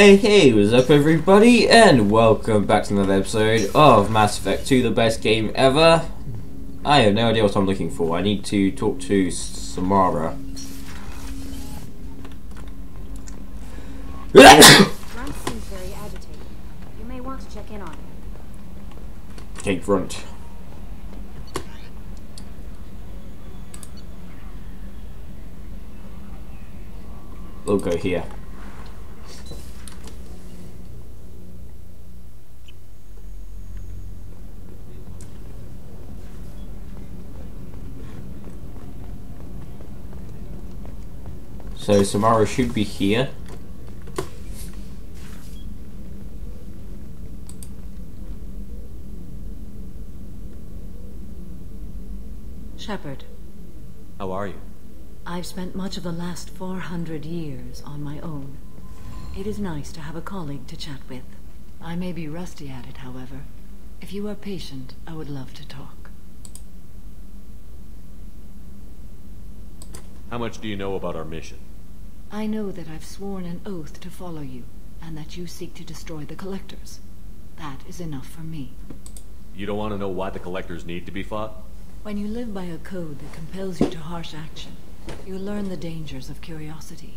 Hey, hey, what's up everybody, and welcome back to another episode of Mass Effect 2, the best game ever. I have no idea what I'm looking for. I need to talk to Samara. Grunt seems very agitated. You may want to check in on him. okay, Grunt. We'll go here. So Samara should be here. Shepard, How are you? I've spent much of the last 400 years on my own. It is nice to have a colleague to chat with. I may be rusty at it, however. If you are patient, I would love to talk. How much do you know about our mission? I know that I've sworn an oath to follow you, and that you seek to destroy the Collectors. That is enough for me. You don't want to know why the Collectors need to be fought? When you live by a code that compels you to harsh action, you learn the dangers of curiosity.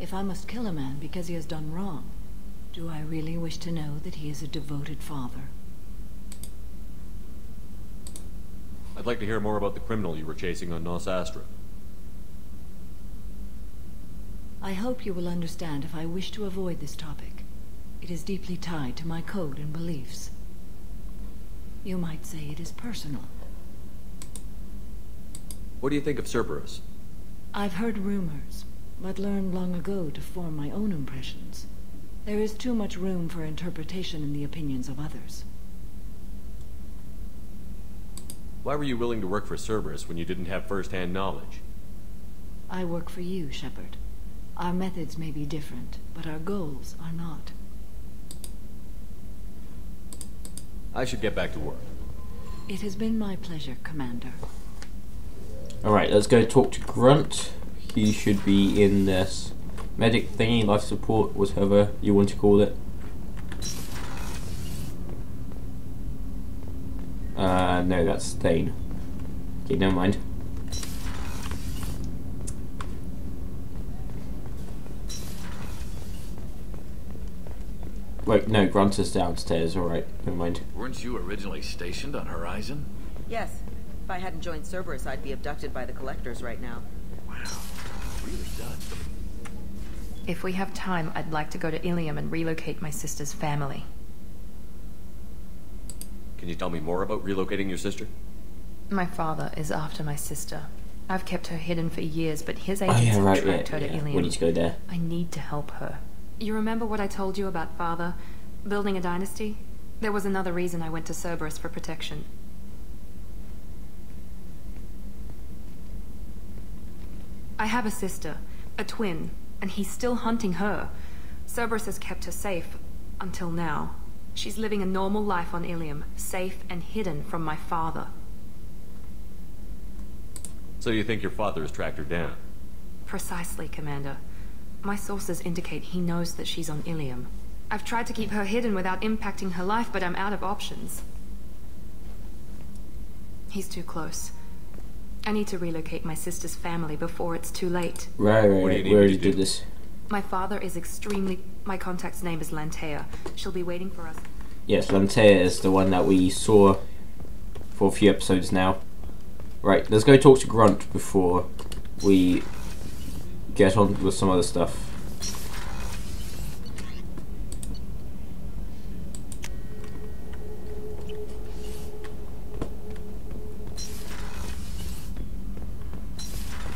If I must kill a man because he has done wrong, do I really wish to know that he is a devoted father? I'd like to hear more about the criminal you were chasing on Nos Astra. I hope you will understand if I wish to avoid this topic. It is deeply tied to my code and beliefs. You might say it is personal. What do you think of Cerberus? I've heard rumors, but learned long ago to form my own impressions. There is too much room for interpretation in the opinions of others. Why were you willing to work for Cerberus when you didn't have first-hand knowledge? I work for you, Shepard. Our methods may be different, but our goals are not. I should get back to work. It has been my pleasure, Commander. Alright, let's go talk to Grunt. He should be in this medic thingy, life support, whatever you want to call it. Uh, no, that's Stain. Okay, never mind. Wait, no, Grunt is downstairs, alright, never mind. Weren't you originally stationed on Horizon? Yes. If I hadn't joined Cerberus, I'd be abducted by the Collectors right now. Wow. Really does. If we have time, I'd like to go to Ilium and relocate my sister's family. Can you tell me more about relocating your sister? My father is after my sister. I've kept her hidden for years, but his Oh agents yeah, have right, tracked yeah, her to yeah. Ilium. We need to go there. I need to help her. You remember what I told you about father? Building a dynasty? There was another reason I went to Cerberus for protection. I have a sister, a twin, and he's still hunting her. Cerberus has kept her safe, until now. She's living a normal life on Ilium, safe and hidden from my father. So you think your father has tracked her down? Precisely, Commander. My sources indicate he knows that she's on Ilium. I've tried to keep her hidden without impacting her life, but I'm out of options. He's too close. I need to relocate my sister's family before it's too late. Right, right, What do you right. need We me already to did do? this. My father is extremely... My contact's name is Lanteia. She'll be waiting for us. Yes, Lanteia is the one that we saw for a few episodes now. Right, let's go talk to Grunt before we get on with some other stuff.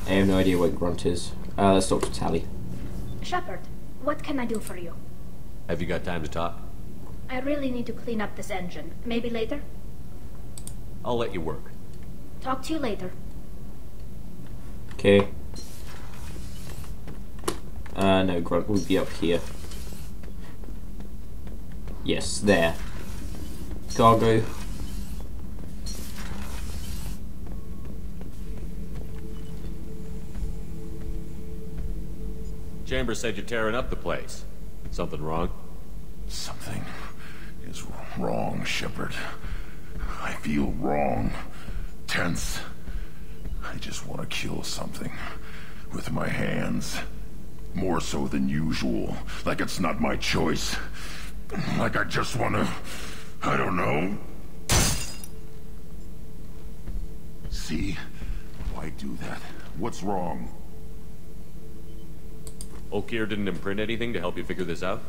I have no idea what Grunt is. Uh, let's talk to Tali. Shepard, what can I do for you? Have you got time to talk? I really need to clean up this engine. Maybe later? I'll let you work. Talk to you later. Okay. Uh, no, Grunt would be up here. Yes, there. Cargo. Chambers said you're tearing up the place. Something wrong? Something is wrong, Shepard. I feel wrong. Tense. I just want to kill something. With my hands. More so than usual. Like it's not my choice. Like I just want to... I don't know. See? Why do that? What's wrong? Okeer didn't imprint anything to help you figure this out?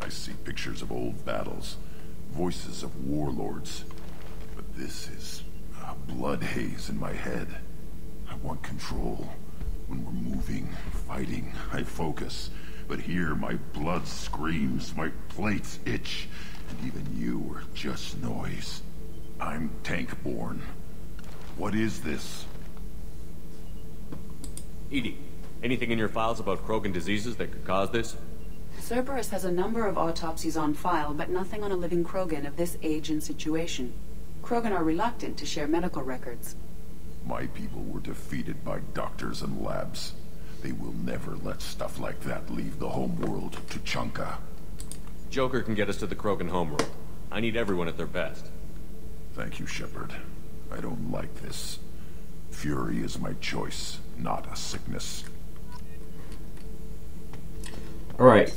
I see pictures of old battles. Voices of warlords. But this is a blood haze in my head. I want control. When we're moving, fighting, I focus. But here, my blood screams, my plates itch, and even you are just noise. I'm tank-born. What is this? EDI, anything in your files about Krogan diseases that could cause this? Cerberus has a number of autopsies on file, but nothing on a living Krogan of this age and situation. Krogan are reluctant to share medical records. My people were defeated by doctors and labs. They will never let stuff like that leave the homeworld Tuchanka. Joker can get us to the Krogan homeworld. I need everyone at their best. Thank you, Shepard. I don't like this. Fury is my choice, not a sickness. Alright,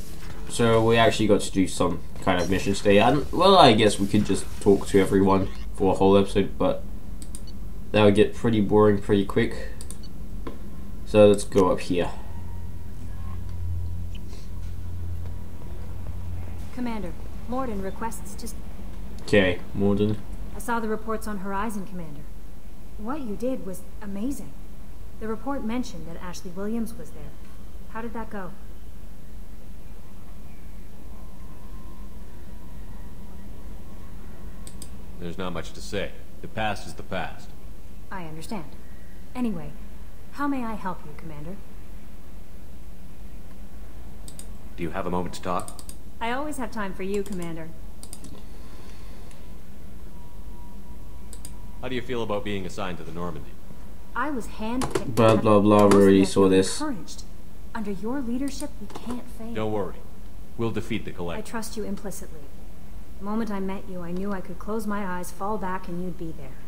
so we actually got to do some kind of mission today. And, well, I guess we could just talk to everyone for a whole episode, but that would get pretty boring pretty quick. So let's go up here. Commander, Mordin requests to... Okay, Mordin. I saw the reports on Horizon, Commander. What you did was amazing. The report mentioned that Ashley Williams was there. How did that go? There's not much to say. The past is the past. I understand. Anyway, how may I help you, Commander? Do you have a moment to talk? I always have time for you, Commander. How do you feel about being assigned to the Normandy? I was handpicked. Blah, blah, blah, we already saw this. Encouraged. Under your leadership, we can't fail. Don't worry. We'll defeat the collective. I trust you implicitly. The moment I met you, I knew I could close my eyes, fall back, and you'd be there.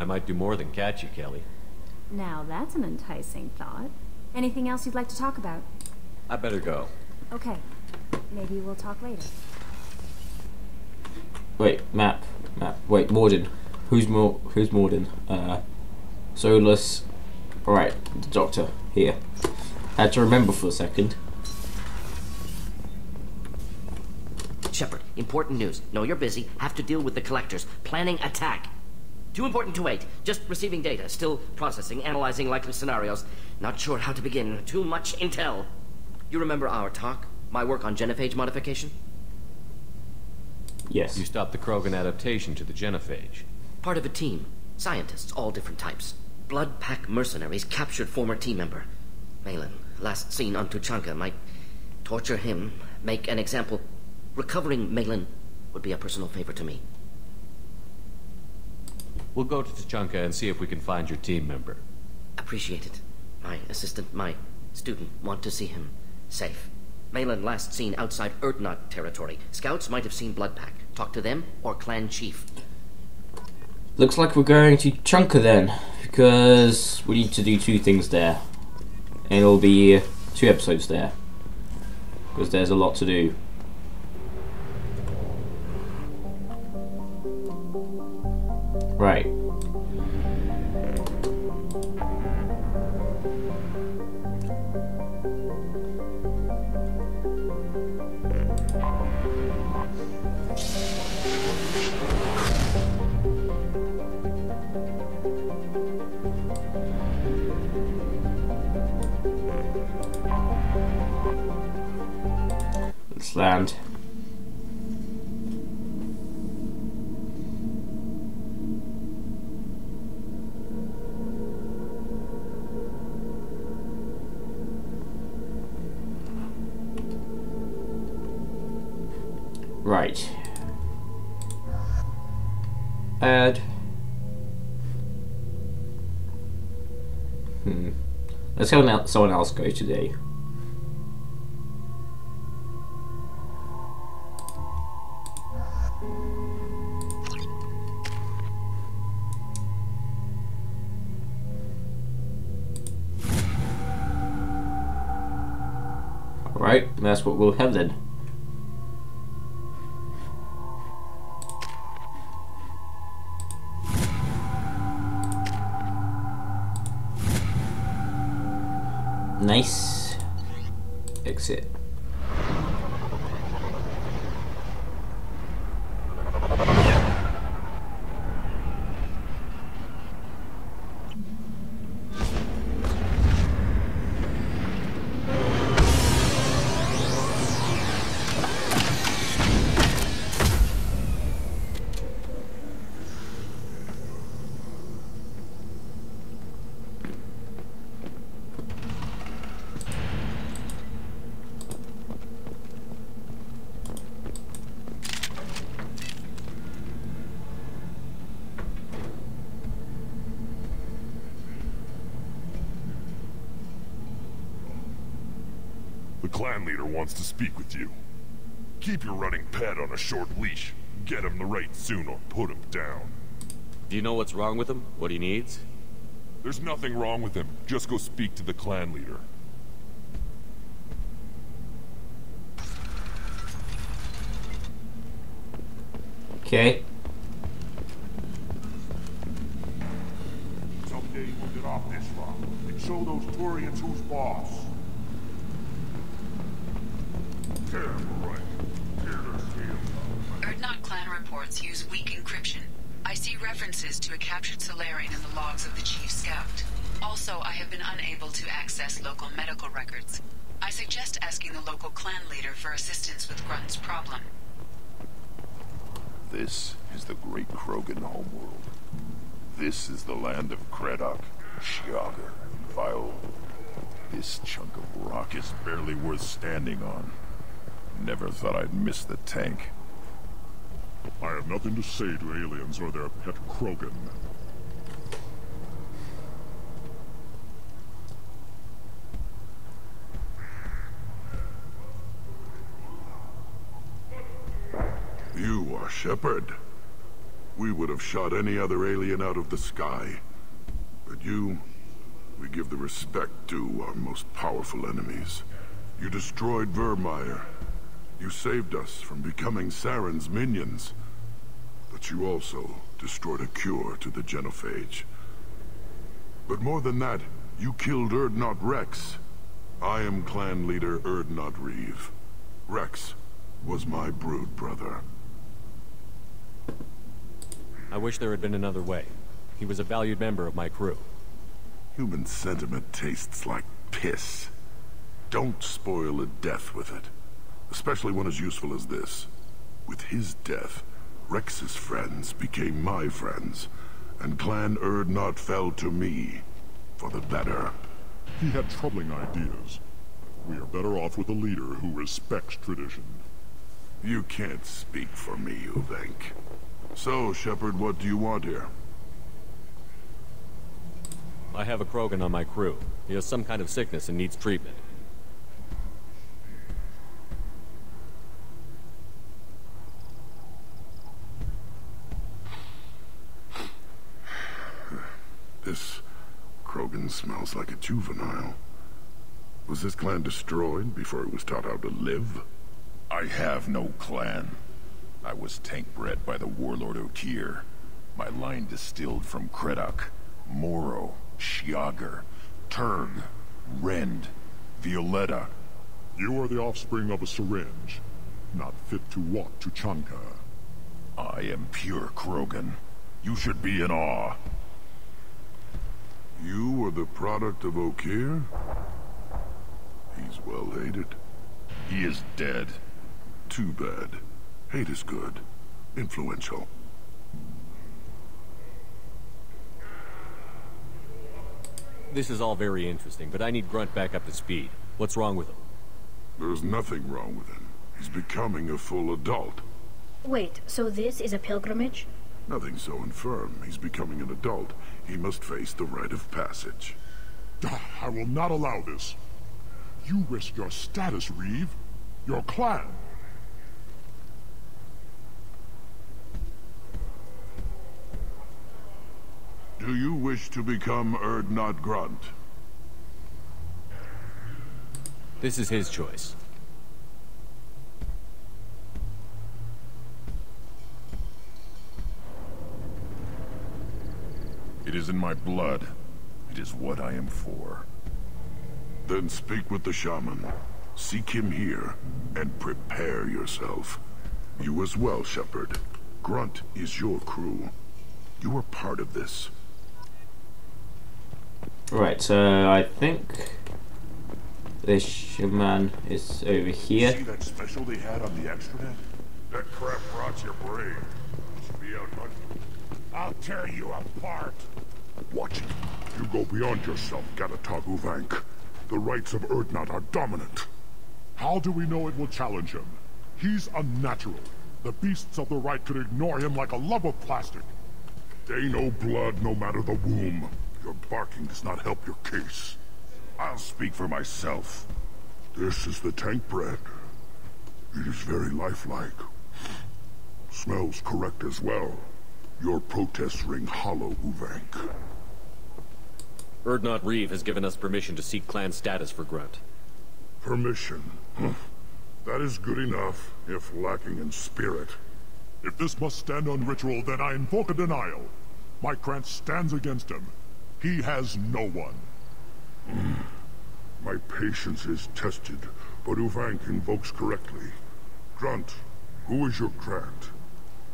I might do more than catch you, Kelly. Now, that's an enticing thought. Anything else you'd like to talk about? I better go. Okay. Maybe we'll talk later. Wait, map, map. Wait, Mordin. Who's Mor? Who's Mordin? Uh, Solus. All right, the Doctor here. Had to remember for a second. Shepard, important news. Know you're busy. Have to deal with the collectors. Planning attack. Too important to wait. Just receiving data. Still processing, analyzing likely scenarios. Not sure how to begin. Too much intel. You remember our talk? My work on genophage modification? Yes. You stopped the Krogan adaptation to the genophage. Part of a team. Scientists, all different types. Blood Pack mercenaries captured former team member. Maelon, last seen on Tuchanka, might torture him, make an example. Recovering Maelon would be a personal favor to me. We'll go to Tuchanka and see if we can find your team member. Appreciate it. My assistant, my student, want to see him safe. Maelon last seen outside Urdnot territory. Scouts might have seen Bloodpack. Talk to them or clan chief. Looks like we're going to Chunka then, because we need to do two things there. And it'll be two episodes there. Because there's a lot to do. Right. Let's land. Right. Add. Hmm. Let's have someone else go today. Alright, that's what we'll have then. Nice. Exit. Clan leader wants to speak with you. Keep your running pet on a short leash. Get him the rite soon or put him down. Do you know what's wrong with him? What he needs? There's nothing wrong with him. Just go speak to the clan leader. Okay. Someday we'll get off this rock and show those Turians who's boss. Urdnot clan reports use weak encryption. I see references to a captured Salarian in the logs of the Chief Scout. Also, I have been unable to access local medical records. I suggest asking the local clan leader for assistance with Grunt's problem. This is the great Krogan homeworld. This is the land of Kredok, Shiagar, Vile. This chunk of rock is barely worth standing on. Never thought I'd miss the tank. I have nothing to say to aliens or their pet Krogan. You are Shepard. We would have shot any other alien out of the sky. But you, we give the respect due our most powerful enemies. You destroyed Virmire, you saved us from becoming Saren's minions. But you also destroyed a cure to the genophage. But more than that, you killed Urdnot Wrex. I am clan leader Urdnot Wreav. Wrex was my brood brother. I wish there had been another way. He was a valued member of my crew. Human sentiment tastes like piss. Don't spoil a death with it especially one as useful as this. With his death, Wrex's friends became my friends, and Clan Urdnot fell to me, for the better. He had troubling ideas. We are better off with a leader who respects tradition. You can't speak for me, Uvenk. So, Shepard, what do you want here? I have a Krogan on my crew. He has some kind of sickness and needs treatment. This Krogan smells like a juvenile. Was this clan destroyed before it was taught how to live? I have no clan. I was tank bred by the warlord Okeer. My line distilled from Kredok, Moro, Shiagar, Turg, Rend, Violetta. You are the offspring of a syringe, not fit to walk Tuchanka. I am pure Krogan. You should be in awe. You are the product of Okeer? He's well hated. He is dead. Too bad. Hate is good. Influential. This is all very interesting, but I need Grunt back up to speed. What's wrong with him? There's nothing wrong with him. He's becoming a full adult. Wait, so this is a pilgrimage? Nothing so infirm. He's becoming an adult. He must face the rite of passage. Ah, I will not allow this. You risk your status, Wreav. Your clan. Do you wish to become Urdnot Grunt? This is his choice. It is in my blood. It is what I am for. Then speak with the shaman. Seek him here, and prepare yourself. You as well, Shepard. Grunt is your crew. You are part of this. Right, so I think the shaman is over here. See that special they had on the extranet? That crap rots your brain. You should be out hunting. I'll tear you apart. Watch it. You go beyond yourself, Gatatog Uvenk. The rites of Urdnot are dominant. How do we know it will challenge him? He's unnatural. The beasts of the rite could ignore him like a lump of plastic. They know blood no matter the womb. Your barking does not help your case. I'll speak for myself. This is the tank bred. It is very lifelike. Smells correct as well. Your protests ring hollow, Uvenk. Urdnot Wreav has given us permission to seek clan status for Grunt. Permission. That is good enough, if lacking in spirit. If this must stand on ritual, then I invoke a denial. My Krantt stands against him. He has no one. My patience is tested, but Uvenk invokes correctly. Grunt, who is your Krantt?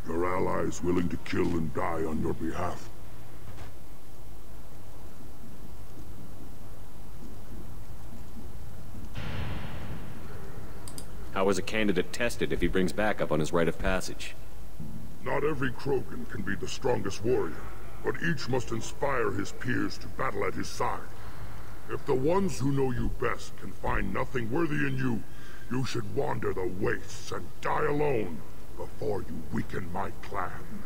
Your allies willing to kill and die on your behalf. How is a candidate tested if he brings backup on his rite of passage? Not every Krogan can be the strongest warrior, but each must inspire his peers to battle at his side. If the ones who know you best can find nothing worthy in you, you should wander the wastes and die alone before you weaken my clan.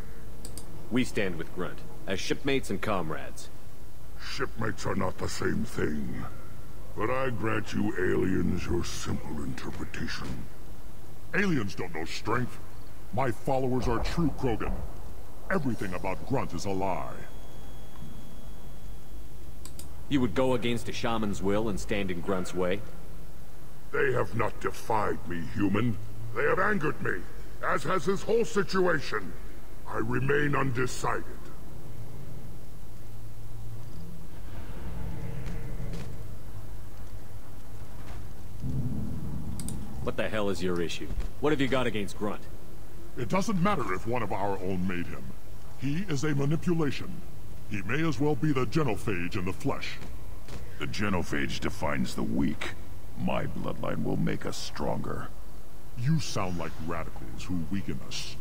We stand with Grunt, as shipmates and comrades. Shipmates are not the same thing. But I grant you aliens your simple interpretation. Aliens don't know strength. My followers are true Krogan. Everything about Grunt is a lie. You would go against a shaman's will and stand in Grunt's way? They have not defied me, human. They have angered me, as has this whole situation. I remain undecided. What the hell is your issue? What have you got against Grunt? It doesn't matter if one of our own made him. He is a manipulation. He may as well be the genophage in the flesh. The genophage defines the weak. My bloodline will make us stronger. You sound like radicals who weaken us.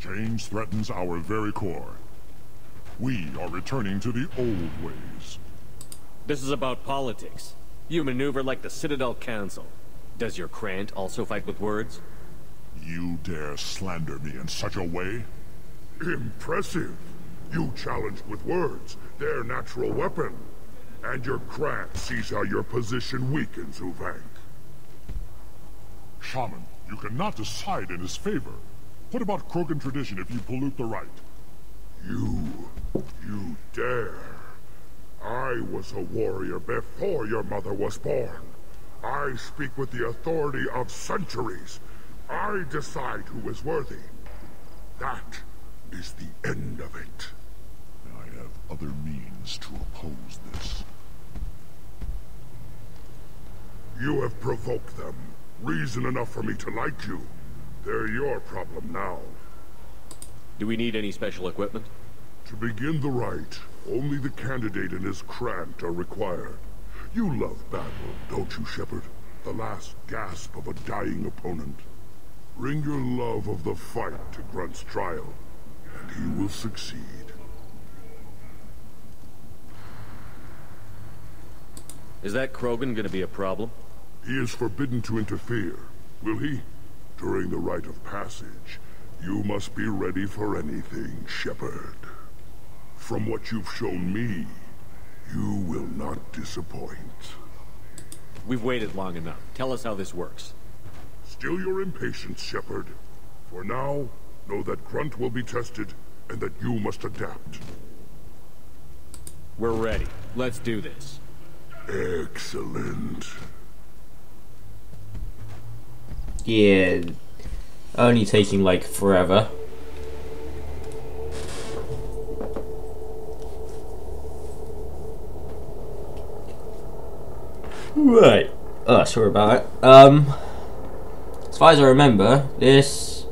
Change threatens our very core. We are returning to the old ways. This is about politics. You maneuver like the Citadel Council. Does your Krantt also fight with words? You dare slander me in such a way? Impressive. You challenged with words, their natural weapon. And your Krantt sees how your position weakens, Uvenk. Shaman, you cannot decide in his favor. What about Krogan tradition if you pollute the rite? You... you dare. I was a warrior before your mother was born. I speak with the authority of centuries. I decide who is worthy. That is the end of it. I have other means to oppose this. You have provoked them. Reason enough for me to like you. They're your problem now. Do we need any special equipment? To begin the rite, only the candidate and his Krantt are required. You love battle, don't you, Shepard? The last gasp of a dying opponent. Bring your love of the fight to Grunt's trial, and he will succeed. Is that Krogan gonna be a problem? He is forbidden to interfere, will he? During the rite of passage, you must be ready for anything, Shepard. From what you've shown me, You will not disappoint. We've waited long enough. Tell us how this works. Still your impatience, Shepard. For now, know that Grunt will be tested, and that you must adapt. We're ready. Let's do this. Excellent. Yeah, only taking like forever. Right. Oh, sorry about it. Um, as far as I remember, this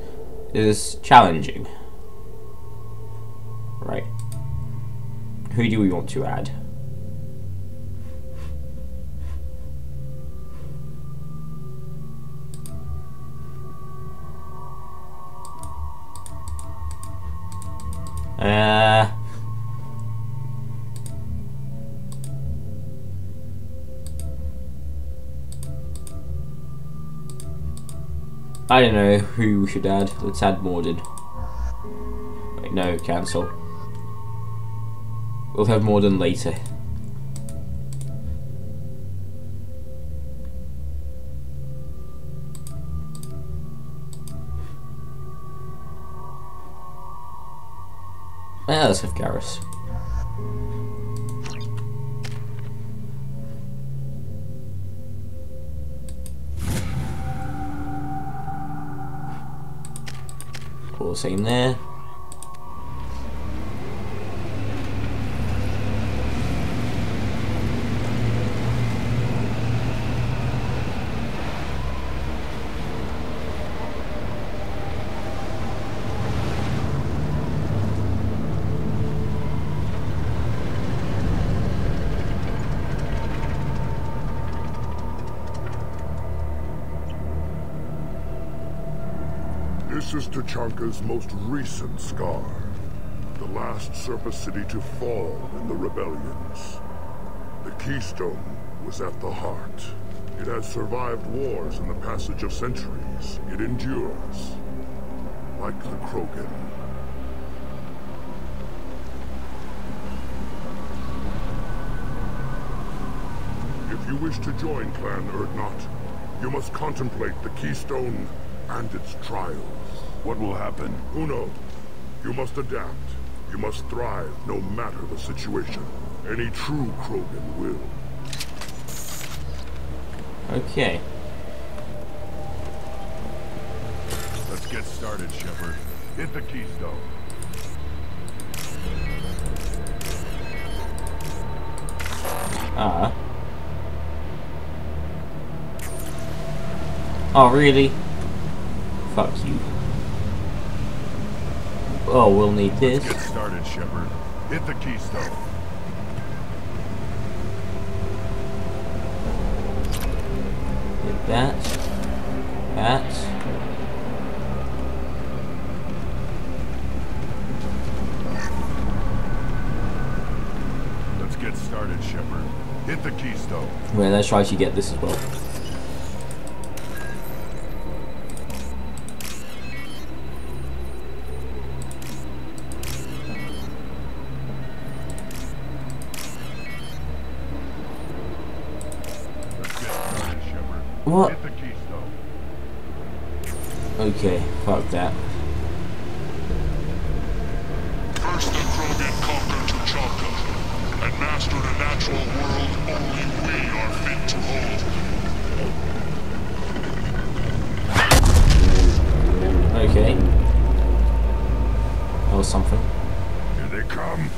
is challenging. Right. Who do we want to add? Uh, I don't know who we should add. Let's add Mordin. Wait, no, cancel. We'll have Mordin later. Yeah, let's have Garrus. Same there. This is Tuchanka's most recent scar. The last Surface City to fall in the rebellions. The Keystone was at the heart. It has survived wars and the passage of centuries. It endures. Like the Krogan. If you wish to join Clan Urdnot, you must contemplate the Keystone and its trials. What will happen? Who knows? You must adapt. You must thrive, no matter the situation. Any true Krogan will. Okay. Let's get started, Shepard. Hit the Keystone. Ah. Oh, really? Fuck you. Oh, we'll need this. Let's Get started, Shepard. Hit the Keystone. Hit that. That. Let's get started, Shepard. Hit the Keystone. Wait, let's try to get this as well. What? Hit the Keystone. Okay, fuck that. First the Krogan conquered Tuchanka and mastered a natural world only we are fit to hold. Okay. That was something. Here they come.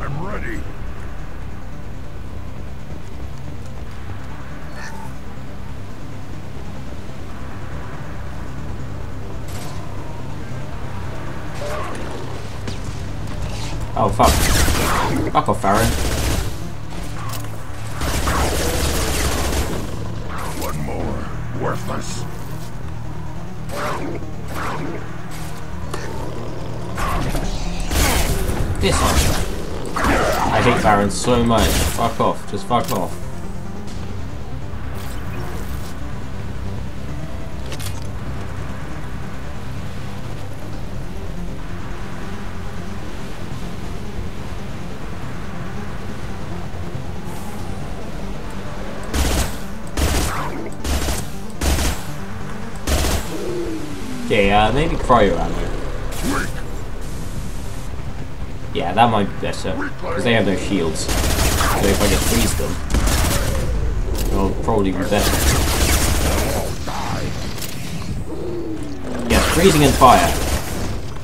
I'm ready. Oh, fuck. Fuck off, varren. One more. Worthless. This one. I hate varren so much. Fuck off. Just fuck off. Ammo. Yeah, that might be better. Because uh, they have no shields. So if I just freeze them, it'll probably be better. Yes, freezing and fire.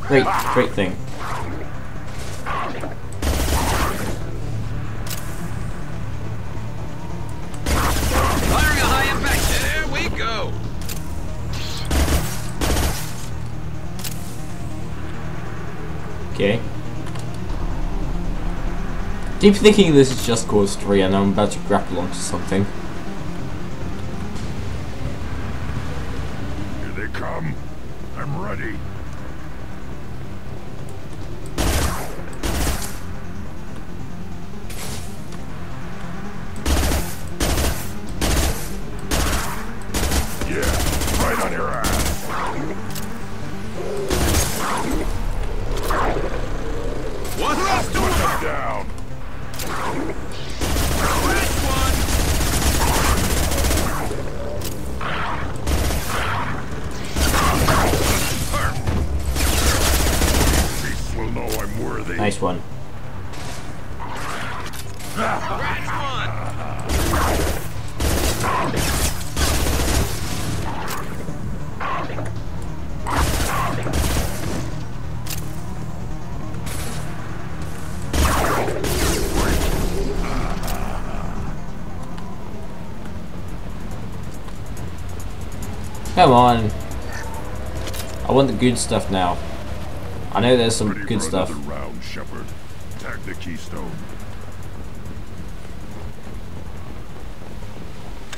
Great, great thing. Okay. Deep thinking this is just cause 3 and I'm about to grapple onto something. Here they come. I'm ready. Nice one. Come on. I want the good stuff now. I know there's some good stuff. round, Shepard. Tag the keystone.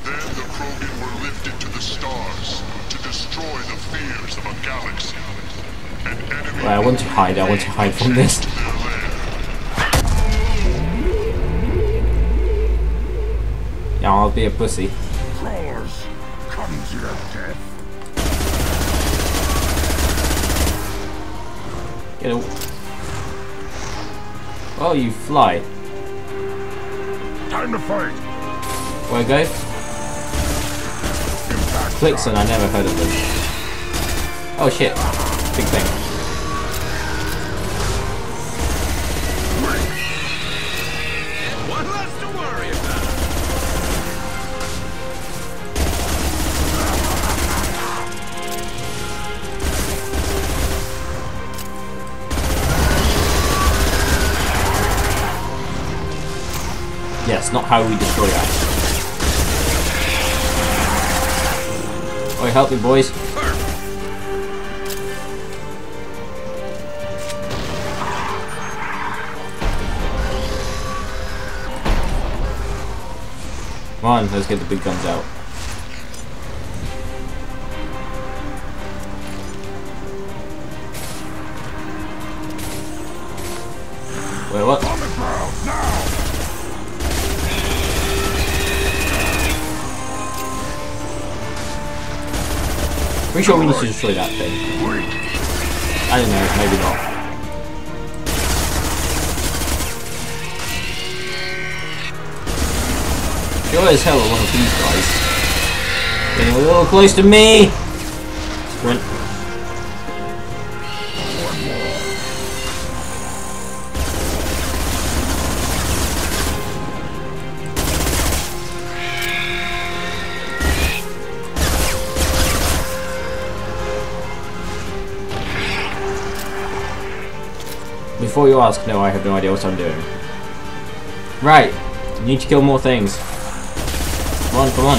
Then the Krogan were lifted to the stars to destroy the fears of a galaxy. An enemy Right, I want to hide. I want to hide from this. to their lair. Yeah, I'll be a pussy. Get a... Oh, you fly. Time to fight. Where go? Klixen, I never heard of them. Oh shit. Big thing. Yes, not how we destroy that. Oi, help me, boys. Come on, let's get the big guns out. Pretty sure we need to destroy that thing. I don't know, maybe not. Sure as hell one of these guys. Getting a little close to me! Sprint. Before you ask, no, I have no idea what I'm doing. Right, you need to kill more things. Come on, come on.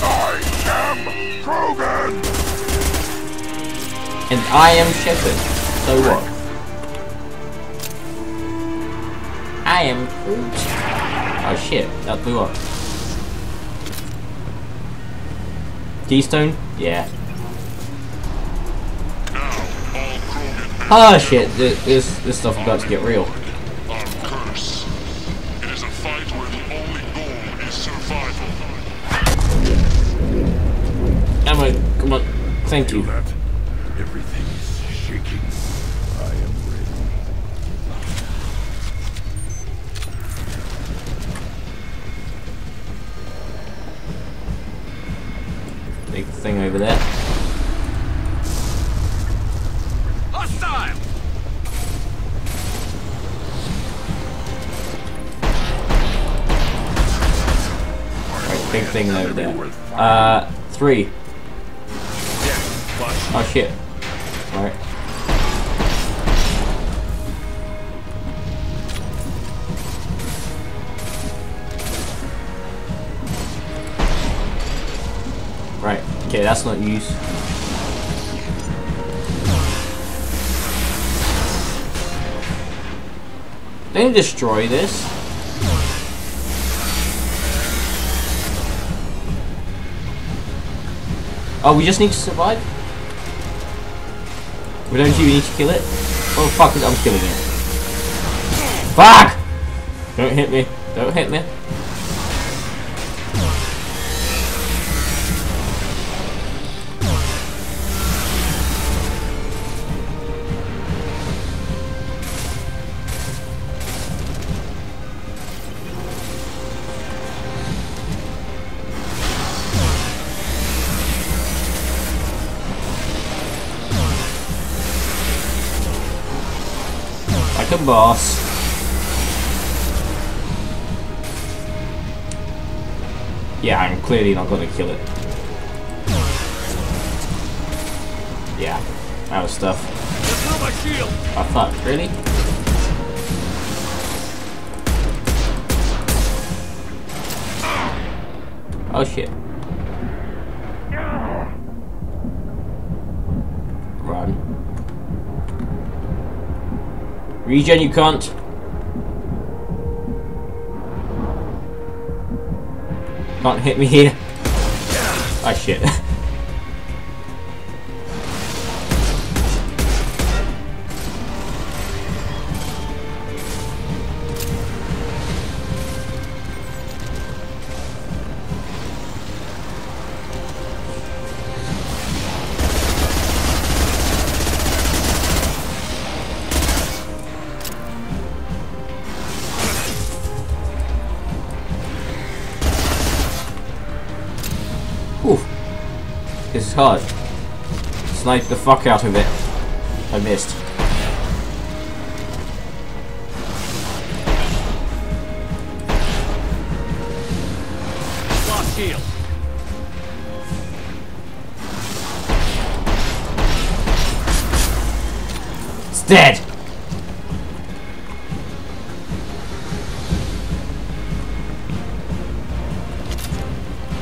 I am! And I am Shepard. So what? I am Groot. Oh shit, that blew up. Keystone? Yeah. Oh shit, this, this, this stuff about to get real. Big thing over there. Hostile! Right, big thing over there. Uh, three. Oh shit. That's not use. They destroy this. Oh, we just need to survive? We don't even need to kill it? Oh fuck I'm killing it. Fuck! Don't hit me. Don't hit me. A boss. Yeah, I'm clearly not gonna kill it. Yeah, that was stuff. Oh fuck, really? Oh shit. Regen, you can't. Can't hit me here. Oh shit. Snipe the fuck out of it. I missed. Lost shield. It's dead!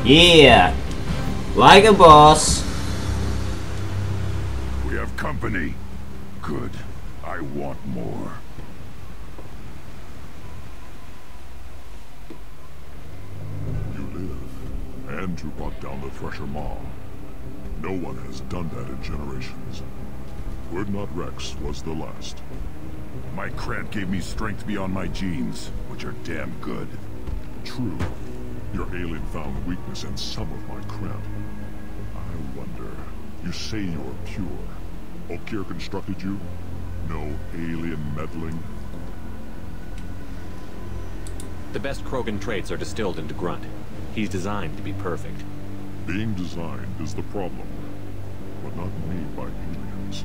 Yeah! Like a boss! Company. Good. I want more. You live, and you brought down the Thresher Maw. No one has done that in generations. Urdnot Wrex was the last. My Krantt gave me strength beyond my genes, which are damn good. True. Your alien found weakness in some of my Krantt. I wonder. You say you're pure. Okeer constructed you? No alien meddling? The best Krogan traits are distilled into Grunt. He's designed to be perfect. Being designed is the problem, but not made by aliens.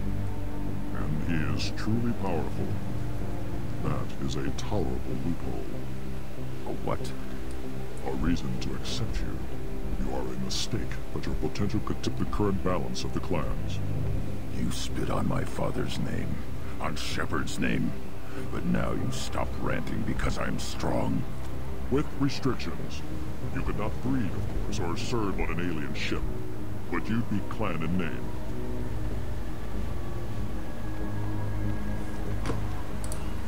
And he is truly powerful. That is a tolerable loophole. A what? A reason to accept you. You are a mistake, but your potential could tip the current balance of the clans. You spit on my father's name, on Shepard's name, but now you stop ranting because I'm strong. With restrictions. You could not breed, of course, or serve on an alien ship, but you'd be clan in name.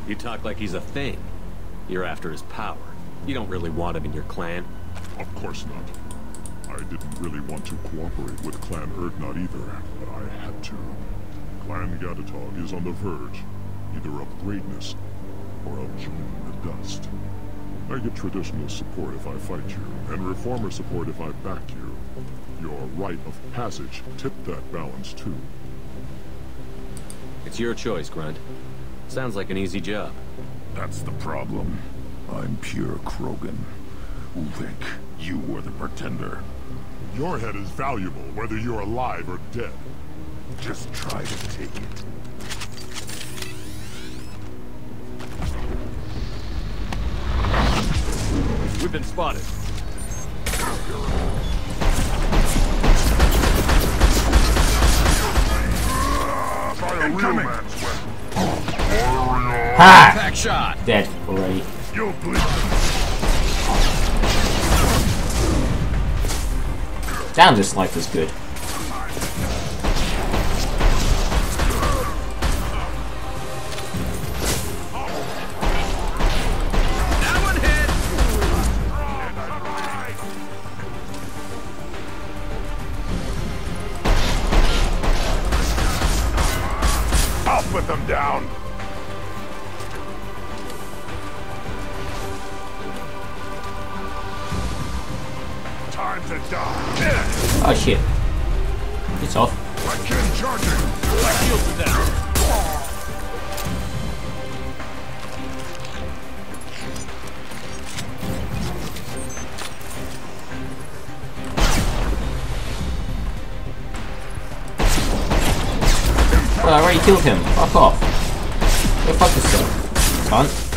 You talk like he's a thing. You're after his power. You don't really want him in your clan. Of course not. I didn't really want to cooperate with Clan Urdnot either, but I had to. Clan Gatatog is on the verge, either of greatness or of joining the dust. I get traditional support if I fight you, and reformer support if I back you. Your rite of passage tipped that balance too. It's your choice, Grunt. Sounds like an easy job. That's the problem. I'm pure Krogan. Uvenk, you were the pretender. Your head is valuable, whether you're alive or dead. Just try to take it. We've been spotted. Try a real man's weapon. Ha! Back shot. Dead already. You'll bleed. Damn, this life is good. Go fuck yourself. Cunt. Uvik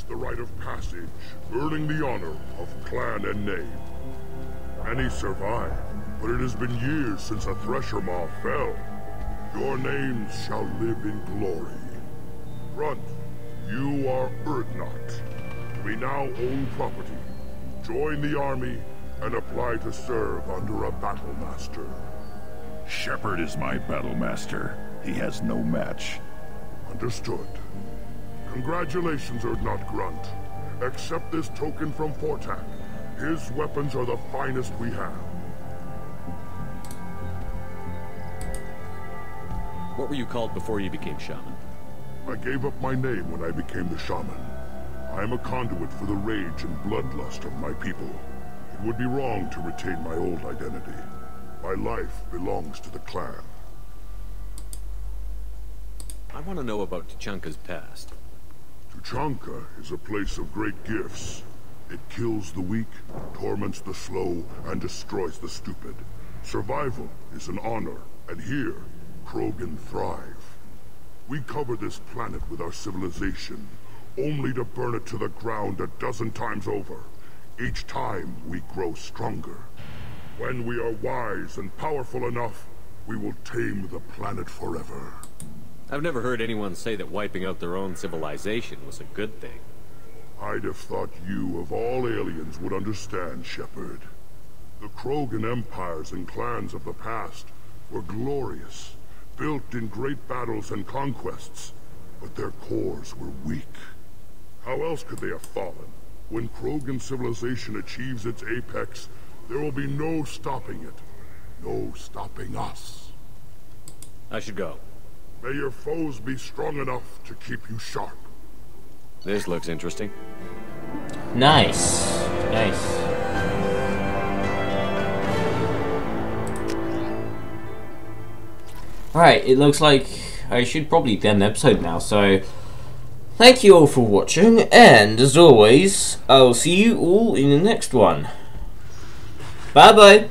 passed the rite of passage, earning the honor of clan and name. Many survived, but it has been years since a Thresher Maw fell. Your names shall live in glory. Grunt, you are Urdnot. We now own property. Join the army and apply to serve under a battle master. Shepard is my battle master. He has no match. Understood. Congratulations, Urdnot Grunt. Accept this token from Fortack. His weapons are the finest we have. What were you called before you became shaman? I gave up my name when I became the shaman. I am a conduit for the rage and bloodlust of my people. It would be wrong to retain my old identity. My life belongs to the clan. I want to know about Tuchanka's past. Tuchanka is a place of great gifts. It kills the weak, torments the slow, and destroys the stupid. Survival is an honor, and here, Krogan thrive. We cover this planet with our civilization, only to burn it to the ground a dozen times over. Each time, we grow stronger. When we are wise and powerful enough, we will tame the planet forever. I've never heard anyone say that wiping out their own civilization was a good thing. I'd have thought you, of all aliens, would understand, Shepard. The Krogan empires and clans of the past were glorious, built in great battles and conquests, but their cores were weak. How else could they have fallen? When Krogan civilization achieves its apex, there will be no stopping it. No stopping us. I should go. May your foes be strong enough to keep you sharp. This looks interesting. Nice. Nice. Alright, it looks like I should probably end the episode now, so thank you all for watching, and as always, I'll see you all in the next one. Bye bye!